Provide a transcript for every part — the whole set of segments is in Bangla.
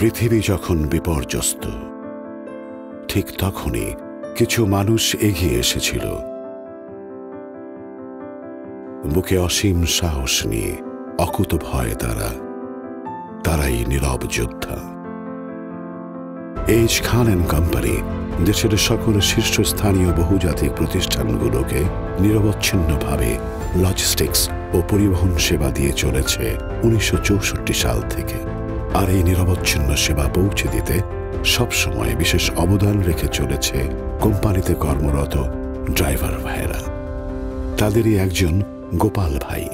পৃথিবী যখন বিপর্যস্ত, ঠিক তখনই কিছু মানুষ এগিয়ে এসেছিল। বুকে অসীম সাহস নিয়ে অকুত ভয় তারা, তারাই নীরব যোদ্ধা। এইচ খান অ্যান্ড কোম্পানি দেশের সকল শীর্ষস্থানীয় বহুজাতিক প্রতিষ্ঠানগুলোকে নিরবচ্ছিন্নভাবে লজিস্টিক্স ও পরিবহন সেবা দিয়ে চলেছে উনিশশো চৌষট্টি সাল থেকে। আর এই নিরবচ্ছিন্ন সেবা পৌঁছে দিতে সবসময় বিশেষ অবদান রেখে চলেছে কোম্পানিতে কর্মরত ড্রাইভার ভাইয়েরা। তাদেরই একজন গোপাল ভাই।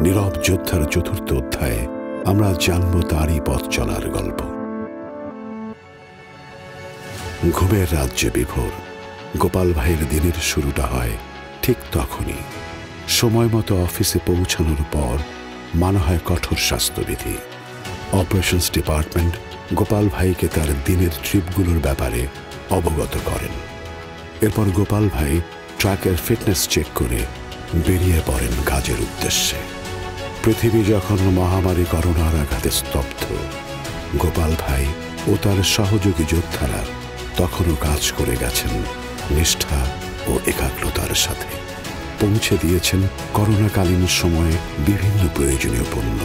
নীরব যোদ্ধার চতুর্থ অধ্যায়ে আমরা জানব তারই পথ চলার গল্প। ঘুমের রাজ্যে বিভোর, গোপাল ভাইয়ের দিনের শুরুটা হয় ঠিক তখনই। সময় মতো অফিসে পৌঁছানোর পর মানা হয় কঠোর স্বাস্থ্যবিধি। অপারেশনস ডিপার্টমেন্ট গোপাল ভাইকে তার দিনের ট্রিপগুলোর ব্যাপারে অবগত করেন। এরপর গোপাল ভাই ট্রাকের ফিটনেস চেক করে বেরিয়ে পড়েন কাজের উদ্দেশ্যে। পৃথিবী যখন মহামারী করোনার আঘাতে স্তব্ধ, গোপাল ভাই ও তার সহযোগী যোদ্ধারা তখনও কাজ করে গেছেন নিষ্ঠা ও একাগ্রতার সাথে। পৌঁছে দিয়েছেন করোনাকালীন সময়ে বিভিন্ন প্রয়োজনীয় পণ্য,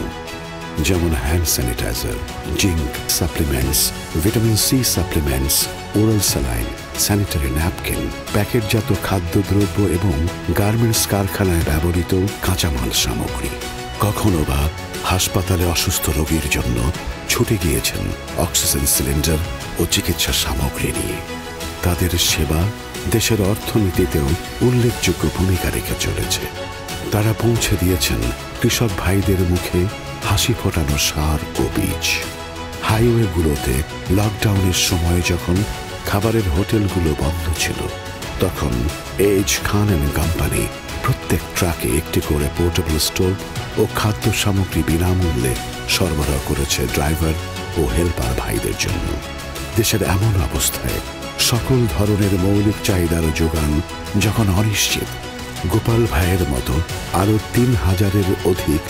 যেমন hand sanitizer zinc supplements vitamin C supplements oral saline sanitary napkin প্যাকেটজাত খাদ্যদ্রব্য এবং গার্মেন্টস কারখানায় ব্যবহৃত কাঁচামাল সামগ্রী। কখনো বা হাসপাতালে অসুস্থ রোগীর জন্য ছুটে গিয়েছেন অক্সিজেন সিলিন্ডার ও চিকিৎসা সামগ্রী নিয়ে। তাদের সেবা দেশের অর্থনীতিতেও উল্লেখযোগ্য ভূমিকা রেখে চলেছে। তারা পৌঁছে দিয়েছেন কৃষক ভাইদের মুখে হাসি ফোটানো সার ও বীজ। হাইওয়েগুলোতে লকডাউনের সময় যখন খাবারের হোটেলগুলো বন্ধ ছিল, তখন এইচ খান অ্যান্ড কোম্পানি প্রত্যেক ট্রাকে একটি করে পোর্টেবল স্টোভ ও খাদ্য সামগ্রী বিনামূল্যে সরবরাহ করেছে ড্রাইভার ও হেল্পার ভাইদের জন্য। দেশের এমন অবস্থায় সকল ধরনের মৌলিক চাহিদার যোগান যখন অনিশ্চিত, গোপাল ভাইয়ের মতো আরও তিন হাজারের অধিক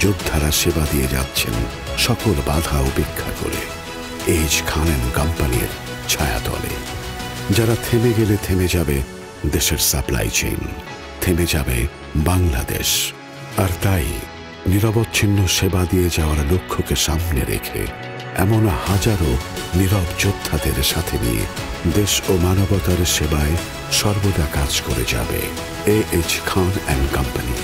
যোদ্ধারা সেবা দিয়ে যাচ্ছেন সকল বাধা উপেক্ষা করে এইচ খান অ্যান্ড কোম্পানির ছায়াতলে। যারা থেমে গেলে থেমে যাবে দেশের সাপ্লাই চেইন, থেমে যাবে বাংলাদেশ। আর তাই নিরবচ্ছিন্ন সেবা দিয়ে যাওয়ার লক্ষ্যকে সামনে রেখে এমন হাজারো নীরব যোদ্ধাদের সাথে নিয়ে দেশ ও মানবতার সেবায় সর্বদা কাজ করে যাবে। A H Khan and company.